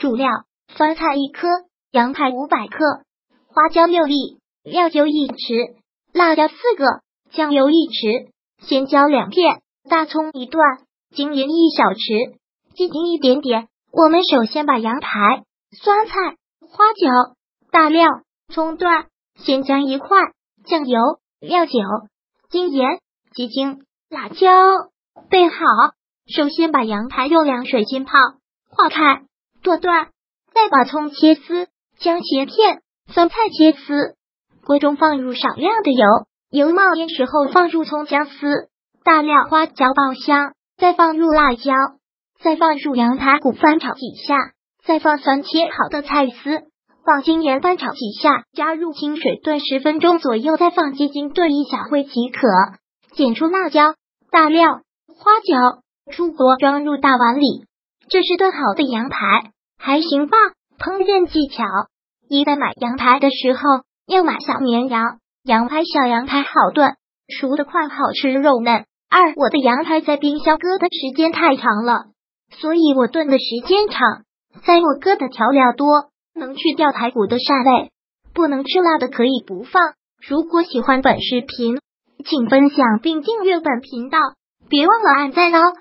主料：酸菜一颗，羊排五百克，花椒六粒，料酒一匙，辣椒四个，酱油一匙，鲜椒两片，大葱一段，精盐一小匙，鸡精一点点。我们首先把羊排、酸菜、花椒、大料、葱段、鲜姜一块，酱油、料酒、精盐、鸡精、辣椒备好。首先把羊排用凉水浸泡，化开，剁段，再把葱切丝，姜切片，酸菜切丝。锅中放入少量的油，油冒烟时候放入葱姜丝、大料、花椒爆香，再放入辣椒。再放入羊排骨翻炒几下，再放酸切好的菜丝，放精盐翻炒几下，加入清水炖十分钟左右，再放鸡精炖一小会即可。剪出辣椒、大料、花椒，出锅装入大碗里。这是炖好的羊排，还行吧？烹饪技巧：一在买羊排的时候要买小绵羊，羊排小羊排好炖，熟的快，好吃肉嫩。二我的羊排在冰箱搁的时间太长了。所以我炖的时间长，三我搁的调料多，能去掉排骨的膻味。不能吃辣的可以不放。如果喜欢本视频，请分享并订阅本频道，别忘了按赞哦。